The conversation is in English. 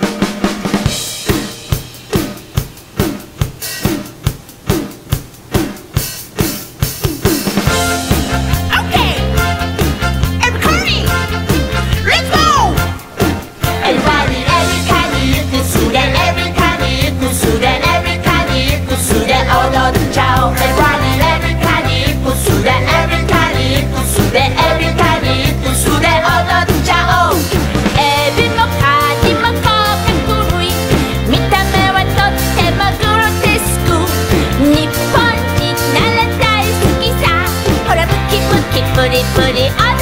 Okay. buddy, buddy, I